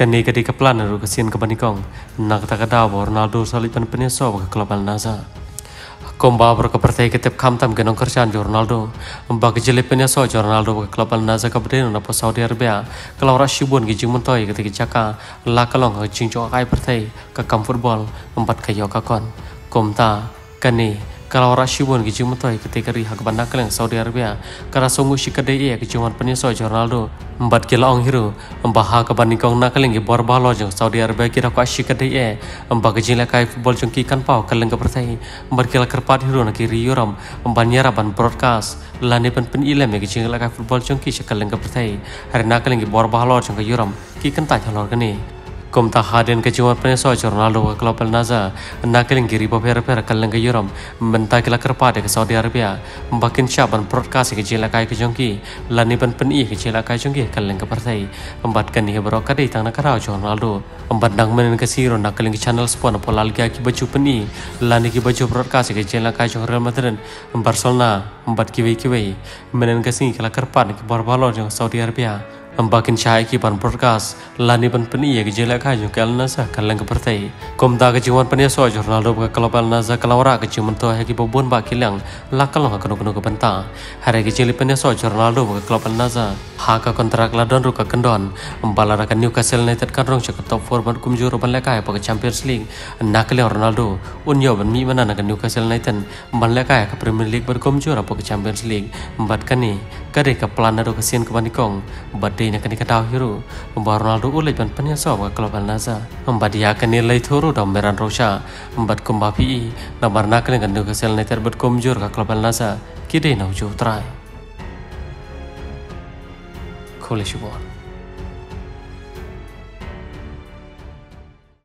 kani kadi ke plan ru kesin ke banikong nak tak ada Ronaldo salipan penyeso ke klub Al Nassr komba ber partai ketep kam tam genong kerjaan Ronaldo. Mbak jeli penyeso Ronaldo ke klub Al Nassr ke berdin na po Saudi Arabia? Kalau rasibun gi jimun toy ketika caka la kalong ke jingjo kai partai ke kam football empat kayo kakon komta kani kalau orang shibun gitu mutoi ketika riha ke bandar keleng Saudi Arabia karena sungguh si kedai ia kecuman penyesuai Ronaldo empat kilo ong hiru embaha ke banding kong nak keleng bor balo jeng Saudi Arabia kira ku asyik kedai ia empat kejila kai football jeng kikan pau keleng ke pertai empat kilo kerpat hiru yuram empat nyarapan broadcast lani pen pen ilem ya kejila kai football jeng kisah keleng ke pertai hari nak keleng bor balo jeng ke yuram kikan tak jalur kene Kum ta hadin ke cuma pene so Ronaldo ke klub Al Nassr nakeling giri bo per per kaleng ke Europe menta kila ke Saudi Arabia mbakin syaban broadcast ke jela kai ke jongki lani ban pen i ke jela kai jongki kaleng ke partai embat kan ni bro kadi tang na karau Ronaldo dang menen ke siro nakeling ke channel spon polal ga ki baju pen i lani ki baju broadcast ke jela kai jong Real Madrid Barcelona embat kiwi kiwi menen ke sing kila kerpa ke Barbalo jong Saudi Arabia Ambakin cahaya ki pan broadcast lani pan peni ya gejala ka jo kal nasa kalang ke partai kom da ke jiwan peni so Ronaldo ke kalau pal nasa kalawara ke jiwan to ha ki bobon ba kilang lakal ha kono kono ke benta. Hare ke jeli peni so Ronaldo ke kalau pal nasa ha ka kontrak la don ru ka kendon. Ambalara ka Newcastle United kan ke top 4 ban kum juro ban lekai pa ke Champions League. Nakle Ronaldo unyo ban mi mana ke Newcastle United. Ban lekai ke Premier League ban kum juro ke Champions League. Embat kani kade ka plan ro ke sien ke banikong bade ina kani kataw hiru umba Ronaldo ulej ban panya so wa klub Al Nassr umba dia kani lay thuru dom meran rosha umbat kumba pi na barna kani gandu ka sel neter bat komjur ka klub Al Nassr kide na ujo try Kole shubon